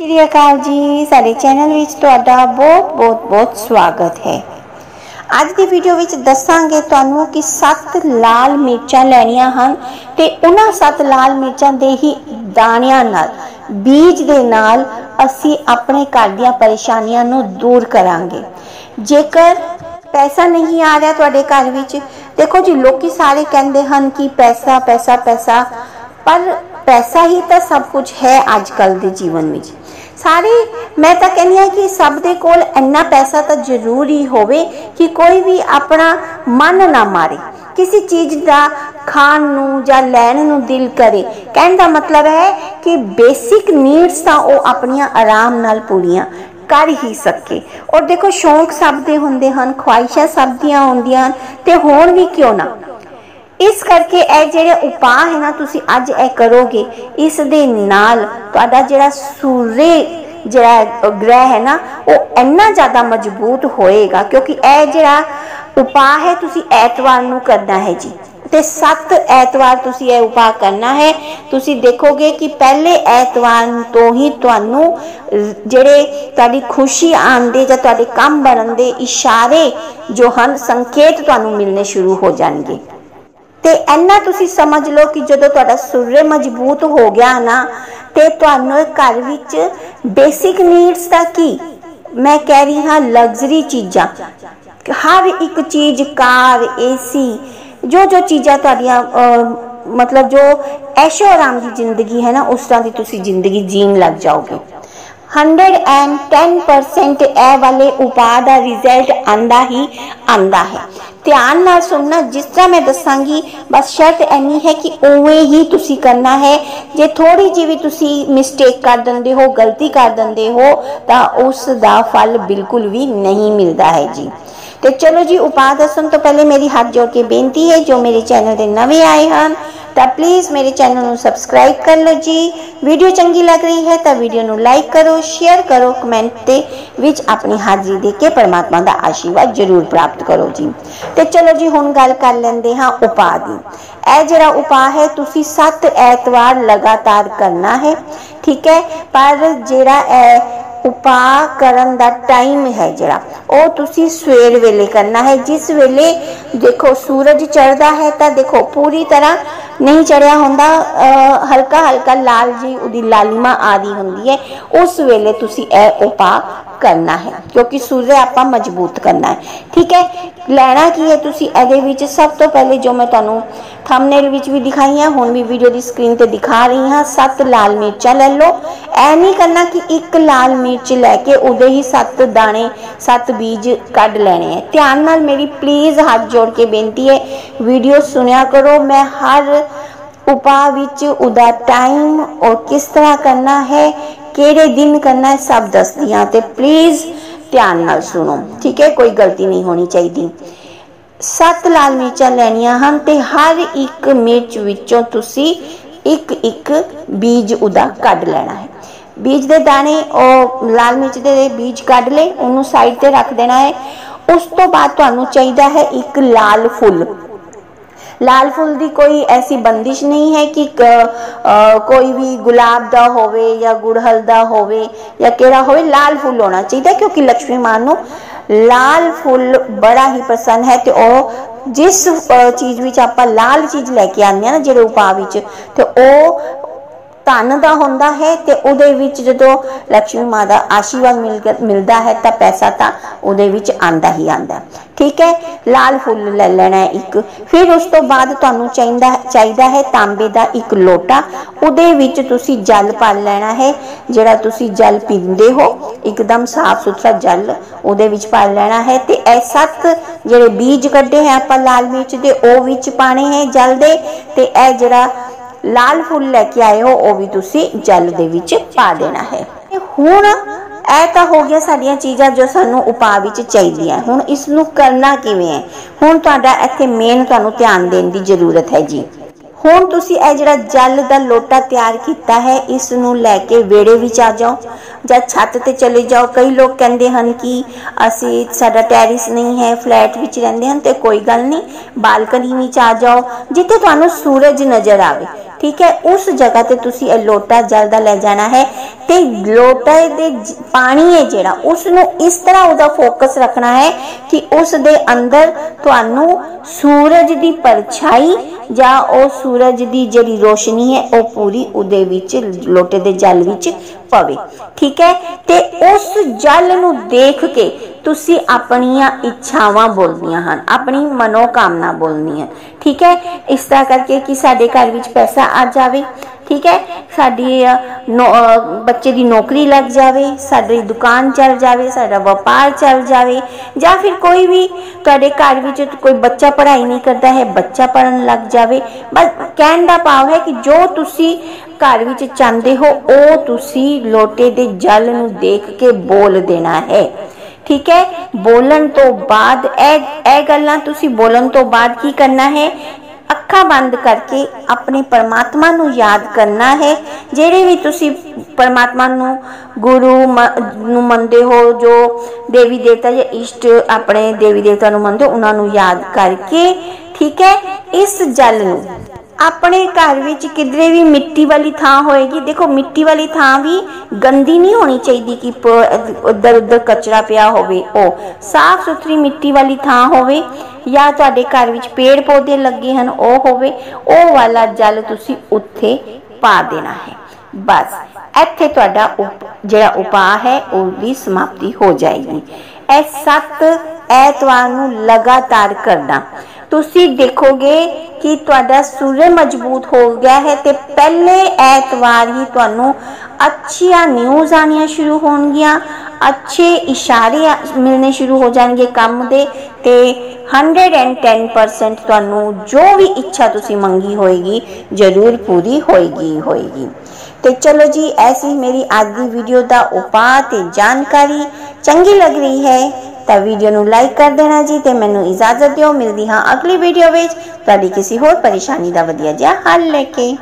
ਸ਼੍ਰੀ ਅਕਾਲ ਜੀ, ਸਾਡੇ ਚੈਨਲ ਵਿੱਚ ਤੁਹਾਡਾ ਬਹੁਤ ਬਹੁਤ ਬਹੁਤ ਸਵਾਗਤ ਹੈ। ਅੱਜ ਦੀ ਵੀਡੀਓ ਵਿੱਚ ਦੱਸਾਂਗੇ ਤੁਹਾਨੂੰ ਕਿ 7 ਲਾਲ ਮਿਰਚਾਂ ਲੈਣੀਆਂ ਹਨ ਤੇ ਉਹਨਾਂ 7 ਲਾਲ ਮਿਰਚਾਂ ਦੇ ਹੀ ਦਾਣਿਆਂ ਨਾਲ, ਬੀਜ ਦੇ ਨਾਲ ਅਸੀਂ ਆਪਣੇ ਘਰ ਦੀਆਂ ਪਰੇਸ਼ਾਨੀਆਂ ਨੂੰ ਦੂਰ ਕਰਾਂਗੇ। ਜੇਕਰ ਪੈਸਾ ਨਹੀਂ ਆ ਰਿਹਾ ਤੁਹਾਡੇ ਘਰ ਵਿੱਚ, ਦੇਖੋ ਜੀ, ਲੋਕੀ ਸਾਰੇ ਕਹਿੰਦੇ ਹਨ ਕਿ ਪੈਸਾ ਪੈਸਾ ਪੈਸਾ, ਪਰ ਪੈਸਾ ਹੀ ਤਾਂ ਸਭ ਕੁਝ ਹੈ ਅੱਜ ਕੱਲ ਦੇ ਜੀਵਨ ਵਿੱਚ। ਸਾਰੇ, ਮੈਂ ਤਾਂ ਕਹਿੰਦੀ ਹਾਂ ਕਿ ਸਭ ਦੇ ਕੋਲ ਇੰਨਾ ਪੈਸਾ ਤਾਂ ਜ਼ਰੂਰੀ ਹੋਵੇ ਕਿ ਕੋਈ ਵੀ ਆਪਣਾ ਮਨ ਨਾ ਮਾਰੇ। ਕਿਸੇ ਚੀਜ਼ ਦਾ ਖਾਣ ਨੂੰ ਜਾਂ ਲੈਣ ਨੂੰ ਦਿਲ ਕਰੇ। ਕਹਿਣ ਦਾ ਮਤਲਬ ਹੈ ਕਿ ਬੇਸਿਕ ਨੀਡਸ ਤਾਂ ਉਹ ਆਪਣੀਆਂ ਆਰਾਮ ਨਾਲ ਪੂਰੀਆਂ ਕਰ ਹੀ ਸਕੇ। ਔਰ ਦੇਖੋ, ਸ਼ੌਂਕ ਸਭ ਦੇ ਹੁੰਦੇ ਹਨ, ਖੁਆਇਸ਼ਾਂ ਸਭ ਦੀਆਂ ਹੁੰਦੀਆਂ ਤੇ ਹੋਣ ਵੀ ਕਿਉਂ ਨਾ। ਇਸ ਕਰਕੇ ਇਹ ਜਿਹੜੇ ਉਪਾਅ ਹੈ ਨਾ, ਤੁਸੀਂ ਅੱਜ ਇਹ ਕਰੋਗੇ, ਇਸ ਦੇ ਨਾਲ ਤੁਹਾਡਾ ਜਿਹੜਾ ਸੂਰਜ ਜਿਹੜਾ ਗ੍ਰਹਿ ਹੈ ਨਾ, ਉਹ ਇੰਨਾ ਜ਼ਿਆਦਾ ਮਜ਼ਬੂਤ ਹੋਏਗਾ, ਕਿਉਂਕਿ ਇਹ ਜਿਹੜਾ ਉਪਾਅ ਹੈ, ਤੁਸੀਂ ਐਤਵਾਰ ਨੂੰ ਕਰਨਾ ਹੈ ਜੀ। ਤੇ 7 ਐਤਵਾਰ ਤੁਸੀਂ ਇਹ ਉਪਾਅ ਕਰਨਾ ਹੈ। ਤੁਸੀਂ ਦੇਖੋਗੇ ਕਿ ਪਹਿਲੇ ਐਤਵਾਰ ਤੋਂ ਹੀ ਤੁਹਾਨੂੰ ਜਿਹੜੇ ਤੁਹਾਡੀ ਖੁਸ਼ੀ ਆਉਣ ਦੇ ਜਾਂ ਤੁਹਾਡੇ ਕੰਮ ਬਣਨ ਦੇ ਇਸ਼ਾਰੇ, ਜੋ ਹਨ, ਸੰਕੇਤ ਤੁਹਾਨੂੰ ਮਿਲਨੇ ਸ਼ੁਰੂ ਹੋ ਜਾਣਗੇ। ਤੇ ਇੰਨਾ ਤੁਸੀਂ ਸਮਝ ਲਓ ਕਿ ਜਦੋਂ ਤੁਹਾਡਾ ਸੂਰਜ ਮਜ਼ਬੂਤ ਹੋ ਗਿਆ ਨਾ, ਤੇ ਤੁਹਾਨੂੰ ਘਰ ਵਿੱਚ ਬੇਸਿਕ ਨੀਡਸ ਦਾ ਕੀ? ਮੈਂ ਕਹਿ ਰਹੀ ਹਾਂ ਲਗਜ਼ਰੀ ਚੀਜ਼ਾਂ। ਹਰ ਇੱਕ ਚੀਜ਼, ਕਾਰ ਏਸੀ ਜੋ ਜੋ ਚੀਜ਼ਾਂ ਤੁਹਾਡੀਆਂ ਮਤਲਬ ਜੋ ਐਸ਼ੋ ਆਰਾਮ ਦੀ ਜ਼ਿੰਦਗੀ ਹੈ ਨਾ, ਉਸ ਤਰ੍ਹਾਂ ਦੀ ਤੁਸੀਂ ਜ਼ਿੰਦਗੀ ਜੀਣ ਲੱਗ ਜਾਓਗੇ। 110% ਇਹ ਵਾਲੇ ਉਪਾਅ ਦਾ ਰਿਜ਼ਲਟ ਆਂਦਾ ਹੀ ਆਂਦਾ ਹੈ। ਧਿਆਨ ਨਾਲ ਸੁਣਨਾ, ਜਿਸ ਤਰ੍ਹਾਂ ਮੈਂ ਦੱਸਾਂਗੀ, ਬਸ ਸ਼ਰਤ ਐਨੀ ਹੈ ਕਿ ਉਵੇਂ ਹੀ ਤੁਸੀਂ ਕਰਨਾ ਹੈ। ਜੇ ਥੋੜੀ ਜਿਹੀ ਵੀ ਤੁਸੀਂ ਮਿਸਟੇਕ ਕਰ ਦਿੰਦੇ ਹੋ, ਗਲਤੀ ਕਰ ਦਿੰਦੇ ਹੋ, ਤਾਂ ਉਸ ਦਾ ਫਲ ਬਿਲਕੁਲ ਵੀ ਨਹੀਂ ਮਿਲਦਾ ਹੈ ਜੀ। ਤੇ ਚਲੋ ਜੀ, ਉਪਾਅ ਦੱਸਣ ਤੋਂ ਪਹਿਲੇ ਮੇਰੀ ਹੱਥ ਜੋੜ ਕੇ ਬੇਨਤੀ ਹੈ, ਜੋ ਮੇਰੇ ਚੈਨਲ ਤੇ ਨਵੇਂ ਆਏ ਹਨ, ਤਾਂ ਪਲੀਜ਼ ਮੇਰੇ ਚੈਨਲ ਨੂੰ ਸਬਸਕ੍ਰਾਈਬ ਕਰ ਲਓ ਜੀ। ਵੀਡੀਓ ਚੰਗੀ ਲੱਗ ਰਹੀ ਹੈ ਤਾਂ ਵੀਡੀਓ ਨੂੰ ਲਾਈਕ ਕਰੋ ਸ਼ੇਅਰ ਕਰੋ ਕਮੈਂਟ ਤੇ ਵਿੱਚ ਆਪਣੀ ਹਾਜ਼ਰੀ ਦੇ ਕੇ ਪਰਮਾਤਮਾ ਦਾ ਆਸ਼ੀਰਵਾਦ ਜ਼ਰੂਰ ਪ੍ਰਾਪਤ ਕਰੋ ਜੀ। ਤੇ ਚਲੋ ਜੀ, ਹੁਣ ਗੱਲ ਕਰ ਲੈਂਦੇ ਹਾਂ ਉਪਾਅ ਦੀ। ਇਹ ਜਿਹੜਾ ਉਪਾਅ ਹੈ, ਤੁਸੀਂ 7 ਐਤਵਾਰ ਲਗਾਤਾਰ ਕਰਨਾ ਹੈ, ਠੀਕ ਹੈ? ਪਰ ਜਿਹੜਾ ਇਹ ਉਪਾਅ ਕਰਨ ਦਾ ਟਾਈਮ ਹੈ ਜਿਹੜਾ। ਉਹ ਤੁਸੀਂ ਸਵੇਰ ਵੇਲੇ ਕਰਨਾ ਹੈ। ਜਿਸ ਵੇਲੇ ਦੇਖੋ ਸੂਰਜ ਚੜਦਾ ਹੈ ਤਾਂ ਦੇਖੋ ਪੂਰੀ ਤਰ੍ਹਾਂ ਨਹੀਂ ਚੜਿਆ ਹੁੰਦਾ। ਹਲਕਾ ਹਲਕਾ ਲਾਲ ਜੀ ਉਹਦੀ ਲਾਲੀਮਾ ਆਦੀ ਹੁੰਦੀ ਹੈ। ਉਸ ਵੇਲੇ ਤੁਸੀਂ ਇਹ ਉਪਾਅ ਕਰਨਾ ਹੈ ਕਿਉਂਕਿ ਸੂਰਜ ਆਪਾਂ ਮਜ਼ਬੂਤ ਕਰਨਾ ਹੈ। ਠੀਕ ਹੈ? ਲੈਣਾ ਕੀ ਹੈ ਤੁਸੀਂ? ਇਹਦੇ ਵਿੱਚ ਸਭ ਤੋਂ ਪਹਿਲੇ ਜੋ ਮੈਂ ਤੁਹਾਨੂੰ ਥੰਬਨੇਲ ਵਿੱਚ ਵੀ ਦਿਖਾਈ ਹੈ ਹੁਣ ਵੀ ਵੀਡੀਓ ਦੀ ਸਕਰੀਨ ਤੇ ਦਿਖਾ ਰਹੀ ਹਾਂ। ਸੱਤ ਲਾਲ ਮਿਰਚਾਂ ਲੈ ਲਓ। ਐ ਨਹੀਂ ਕਰਨਾ ਕਿ ਇੱਕ ਲਾਲ ਮਿਰਚ ਲੈ ਕੇ ਉਹਦੇ ਹੀ ਸੱਤ ਦਾਣੇ, ਸੱਤ ਬੀਜ ਕੱਢ ਲੈਣੇ ਹੈ ਧਿਆਨ ਨਾਲ ਮੇਰੀ ਪਲੀਜ਼ ਹੱਥ ਜੋੜ ਕੇ ਬੇਨਤੀ ਹੈ ਵੀਡੀਓ ਸੁਣਿਆ ਕਰੋ। ਮੈਂ ਹਰ ਉਪਾਅ ਵਿੱਚ ਉਹਦਾ ਟਾਈਮ ਔਰ ਕਿਸ ਤਰ੍ਹਾਂ ਕਰਨਾ ਹੈ, ਕਿਹੜੇ ਦਿਨ ਕਰਨਾ ਹੈ, ਸਭ ਦੱਸਦੀ ਹਾਂ ਤੇ ਪਲੀਜ਼ ਧਿਆਨ ਨਾਲ ਸੁਣੋ। ਠੀਕ ਹੈ ਕੋਈ ਗਲਤੀ ਨਹੀਂ ਹੋਣੀ ਚਾਹੀਦੀ। ਸੱਤ ਲਾਲ ਮਿਰਚਾਂ ਲੈਣੀਆਂ ਹਨ ਤੇ ਹਰ ਇੱਕ ਮਿਰਚ ਵਿੱਚੋਂ ਤੁਸੀਂ ਇੱਕ ਇੱਕ ਬੀਜ ਉਹਦਾ ਕੱਢ ਲੈਣਾ ਹੈ। ਬੀਜ ਦੇ ਦਾਣੇ ਉਹ ਲਾਲ ਮਿਰਚ ਦੇ ਬੀਜ ਕੱਢ ਲੈ ਉਹਨੂੰ ਸਾਈਡ ਤੇ ਰੱਖ ਦੇਣਾ ਹੈ। ਉਸ ਤੋਂ ਬਾਅਦ ਤੁਹਾਨੂੰ ਚਾਹੀਦਾ ਹੈ ਇੱਕ ਲਾਲ ਫੁੱਲ। ਲਾਲ ਫੁੱਲ ਦੀ ਕੋਈ ਐਸੀ ਬੰਦਿਸ਼ ਨਹੀਂ ਹੈ ਕਿ ਕੋਈ ਵੀ ਗੁਲਾਬ ਦਾ ਹੋਵੇ ਜਾਂ ਗੁੜਹਲ ਦਾ ਹੋਵੇ ਜਾਂ ਕਿਹੜਾ ਹੋਵੇ, ਲਾਲ ਫੁੱਲ ਹੋਣਾ ਚਾਹੀਦਾ ਕਿਉਂਕਿ ਲక్ష్ਮੀ ਮਾਂ ਨੂੰ ਲਾਲ ਫੁੱਲ ਬੜਾ ਹੀ ਪਸੰਦ ਹੈ ਤੇ ਉਹ ਜਿਸ ਚੀਜ਼ ਵਿੱਚ ਆਪਾਂ ਲਾਲ ਚੀਜ਼ ਲੈ ਕੇ ਆਉਂਦੇ ਆ ਨਾ, ਜਿਹੜੇ ਉਪਾਅ ਵਿੱਚ, ਤੇ ਉਹ ਧਨ ਦਾ ਹੁੰਦਾ ਹੈ ਤੇ ਉਹਦੇ ਵਿੱਚ ਜਦੋਂ ਲక్ష్ਮੀ ਮਾਂ ਦਾ ਆਸ਼ੀਰਵਾਦ ਮਿਲਦਾ ਹੈ ਤਾਂ ਪੈਸਾ ਤਾਂ ਉਹਦੇ ਵਿੱਚ ਆਂਦਾ ਹੀ ਆਂਦਾ ਠੀਕ ਹੈ? ਲਾਲ ਫੁੱਲ ਲੈ ਲੈਣਾ ਹੈ ਇੱਕ। ਫਿਰ ਉਸ ਤੋਂ ਬਾਅਦ ਤੁਹਾਨੂੰ ਚਾਹੀਦਾ ਚਾਹੀਦਾ ਹੈ ਤਾਂਬੇ ਦਾ ਇੱਕ ਲੋਟਾ। ਉਹਦੇ ਵਿੱਚ ਤੁਸੀਂ ਜਲ ਪਾ ਲੈਣਾ ਹੈ, ਜਿਹੜਾ ਤੁਸੀਂ ਜਲ ਪੀਂਦੇ ਹੋ। ਇੱਕਦਮ ਸਾਫ਼ ਸੁਥਰਾ ਜਲ ਉਹਦੇ ਵਿੱਚ ਪਾ ਲੈਣਾ ਹੈ ਤੇ ਇਹ ਸੱਤ ਜਿਹੜੇ ਬੀਜ ਕੱਢੇ ਹੈ ਆਪਾਂ ਲਾਲ ਮਿਰਚ ਦੇ, ਉਹ ਵਿੱਚ ਪਾਣੇ ਹੈ ਜਲ ਦੇ ਤੇ ਇਹ ਜਿਹੜਾ ਲਾਲ ਫੁੱਲ ਲੈ ਕੇ ਆਏ ਹੋ, ਉਹ ਵੀ ਤੁਸੀਂ ਜਲ ਦੇ ਵਿੱਚ ਪਾ ਦੇਣਾ ਹੈ। ਹੁਣ ਇਹ ਤਾਂ ਹੋ ਗਿਆ ਸਾਡੀਆਂ ਚੀਜ਼ਾਂ ਜੋ ਸਾਨੂੰ ਉਪਾਅ ਵਿੱਚ ਚਾਹੀਦੀਆਂ। ਹੁਣ ਇਸ ਨੂੰ ਕਰਨਾ ਕਿਵੇਂ ਹੈ? ਹੁਣ ਤੁਹਾਡਾ ਇੱਥੇ ਮੇਨ ਤੁਹਾਨੂੰ ਧਿਆਨ ਦੇਣ ਦੀ ਜ਼ਰੂਰਤ ਹੈ ਜੀ। ਹੁਣ ਤੁਸੀਂ ਇਹ ਜਿਹੜਾ ਜਲ ਦਾ ਲੋਟਾ ਤਿਆਰ ਕੀਤਾ ਹੈ ਇਸ ਨੂੰ ਲੈ ਕੇ ਵੇੜੇ ਵਿੱਚ ਆ ਜਾਓ ਜਾਂ ਛੱਤ ਤੇ ਚਲੇ ਜਾਓ। ਕਈ ਲੋਕ ਕਹਿੰਦੇ ਹਨ ਕਿ ਅਸੀਂ ਸਾਡਾ ਟੈਰਿਸ ਨਹੀਂ ਹੈ, ਫਲੈਟ ਵਿੱਚ ਰਹਿੰਦੇ ਹਨ ਤੇ ਕੋਈ ਗੱਲ ਨਹੀਂ, ਬਾਲਕਨੀ ਵਿੱਚ ਆ ਜਾਓ, ਜਿੱਥੇ ਤੁਹਾਨੂੰ ਸੂਰਜ ਨਜ਼ਰ ਆਵੇ। ਠੀਕ ਹੈ? ਉਸ ਜਗ੍ਹਾ ਤੇ ਤੁਸੀਂ ਇਹ ਲੋਟਾ ਜਲ ਦਾ ਲੈ ਜਾਣਾ ਹੈ ਤੇ ਲੋਟਾ ਦੇ ਪਾਣੀ ਹੈ ਜਿਹੜਾ ਉਸ ਨੂੰ ਇਸ ਤਰ੍ਹਾਂ ਉਹਦਾ ਫੋਕਸ ਰੱਖਣਾ ਹੈ ਕਿ ਉਸ ਦੇ ਅੰਦਰ ਤੁਹਾਨੂੰ ਸੂਰਜ ਦੀ ਪਰਛਾਈ ਜਾਂ ਉਹ ਸੂਰਜ ਦੀ ਜਿਹੜੀ ਰੋਸ਼ਨੀ ਹੈ, ਉਹ ਪੂਰੀ ਉਹਦੇ ਵਿੱਚ, ਲੋਟੇ ਦੇ ਜਲ ਵਿੱਚ ਪਵੇ। ਠੀਕ ਹੈ? ਤੇ ਉਸ ਜਲ ਨੂੰ ਦੇਖ ਕੇ ਤੁਸੀਂ ਆਪਣੀਆਂ ਇੱਛਾਵਾਂ ਬੋਲਦੀਆਂ ਹਨ, ਆਪਣੀ ਮਨੋਕਾਮਨਾ ਬੋਲਣੀ ਹੈ ਠੀਕ ਹੈ? ਇਸ ਤਰ੍ਹਾਂ ਕਰਕੇ ਕਿ ਸਾਡੇ ਘਰ ਵਿੱਚ ਪੈਸਾ ਆ ਜਾਵੇ, ਠੀਕ ਹੈ? ਸਾਡੀ ਬੱਚੇ ਦੀ ਨੌਕਰੀ ਲੱਗ ਜਾਵੇ, ਸਾਡੀ ਦੁਕਾਨ ਚੱਲ ਜਾਵੇ, ਸਾਡਾ ਵਪਾਰ ਚੱਲ ਜਾਵੇ, ਜਾਂ ਫਿਰ ਕੋਈ ਵੀ ਤੁਹਾਡੇ ਘਰ ਵਿੱਚ ਕੋਈ ਬੱਚਾ ਪੜ੍ਹਾਈ ਨਹੀਂ ਕਰਦਾ ਹੈ, ਬੱਚਾ ਪੜਨ ਲੱਗ ਜਾਵੇ, ਬਸ ਕਹਿਣ ਦਾ ਭਾਵ ਹੈ ਕਿ ਜੋ ਤੁਸੀਂ ਘਰ ਵਿੱਚ ਚਾਹੁੰਦੇ ਹੋ, ਉਹ ਤੁਸੀਂ ਲੋਟੇ ਦੇ ਜਲ ਨੂੰ ਦੇਖ ਕੇ ਬੋਲ ਦੇਣਾ ਹੈ। ਠੀਕ ਹੈ? ਬੋਲਣ ਤੋਂ ਬਾਅਦ ਇਹ ਇਹ ਗੱਲਾਂ ਤੁਸੀਂ ਬੋਲਣ ਤੋਂ ਬਾਅਦ ਕੀ ਕਰਨਾ ਹੈ? ਅੱਖਾਂ ਬੰਦ ਕਰਕੇ ਆਪਣੇ ਪਰਮਾਤਮਾ ਨੂੰ ਯਾਦ ਕਰਨਾ ਹੈ। ਜਿਹੜੇ ਵੀ ਤੁਸੀਂ ਪਰਮਾਤਮਾ ਨੂੰ, ਗੁਰੂ ਨੂੰ ਮੰਨਦੇ ਹੋ, ਜੋ ਦੇਵੀ ਦੇਵਤਾ ਜਾਂ ਇਸ਼ਟ ਆਪਣੇ ਦੇਵੀ ਦੇਵਤਾ ਨੂੰ ਮੰਨਦੇ ਉਹਨਾਂ ਨੂੰ ਯਾਦ ਕਰਕੇ, ਠੀਕ ਹੈ? ਇਸ ਜਲ ਨੂੰ ਆਪਣੇ ਘਰ ਵਿੱਚ ਕਿਧਰੇ ਵੀ ਮਿੱਟੀ ਵਾਲੀ ਥਾਂ ਹੋਏਗੀ, ਦੇਖੋ ਮਿੱਟੀ ਵਾਲੀ ਥਾਂ ਵੀ ਗੰਦੀ ਨਹੀਂ ਹੋਣੀ ਚਾਹੀਦੀ ਕਿ ਉਧਰ ਉਧਰ ਕਚਰਾ ਪਿਆ ਹੋਵੇ ਉਹ ਸਾਫ਼ ਸੁਥਰੀ ਮਿੱਟੀ ਵਾਲੀ ਥਾਂ ਹੋਵੇ ਜਾਂ ਤੁਹਾਡੇ ਘਰ ਵਿੱਚ ਪੇੜ ਪੌਦੇ ਲੱਗੇ ਹਨ ਉਹ ਹੋਵੇ ਉਹ ਵਾਲਾ ਜਲ ਤੁਸੀਂ ਉੱਥੇ ਪਾ ਦੇਣਾ ਹੈ। ਬਸ, ਇੱਥੇ ਤੁਹਾਡਾ ਜਿਹੜਾ ਉਪਾਅ ਹੈ ਉਹ ਵੀ ਸਮਾਪਤੀ ਹੋ ਜਾਏਗੀ। ਇਹ ਸੱਤ ਐਤਵਾਰ ਨੂੰ ਲਗਾਤਾਰ ਕਰਨਾ। ਤੁਸੀਂ ਦੇਖੋਗੇ ਕਿ ਤੁਹਾਡਾ ਸੂਰਜ ਮਜ਼ਬੂਤ ਹੋ ਗਿਆ ਹੈ ਤੇ ਪਹਿਲੇ ਐਤਵਾਰ ਹੀ ਤੁਹਾਨੂੰ ਅੱਛੀਆਂ ਨਿਊਜ਼ ਆਣੀਆਂ ਸ਼ੁਰੂ ਹੋਣਗੀਆਂ। ਅੱਛੇ ਇਸ਼ਾਰੇ ਮਿਲਣੇ ਸ਼ੁਰੂ ਹੋ ਜਾਣਗੇ ਕੰਮ ਦੇ ਤੇ 110% ਤੁਹਾਨੂੰ ਜੋ ਵੀ ਇੱਛਾ ਤੁਸੀਂ ਮੰਗੀ ਹੋਏਗੀ, ਜ਼ਰੂਰ ਪੂਰੀ ਹੋਏਗੀ ਹੋਏਗੀ। ਤੇ ਚਲੋ ਜੀ, ਐਸੀ ਮੇਰੀ ਅੱਜ ਦੀ ਵੀਡੀਓ ਦਾ ਉਪਾਅ ਤੇ ਜਾਣਕਾਰੀ। ਚੰਗੀ ਲੱਗ ਰਹੀ ਹੈ। ਤਾਂ ਵੀਡੀਓ ਨੂੰ ਲਾਈਕ ਕਰ ਦੇਣਾ ਜੀ ਤੇ ਮੈਨੂੰ ਇਜਾਜ਼ਤ ਦਿਓ। ਮਿਲਦੀ ਹਾਂ ਅਗਲੀ ਵੀਡੀਓ ਵਿੱਚ। ਤੁਹਾਡੀ ਕਿਸੇ ਹੋਰ ਪਰੇਸ਼ਾਨੀ ਦਾ ਵਧੀਆ ਜਿਹਾ ਹੱਲ ਲੈ ਕੇ।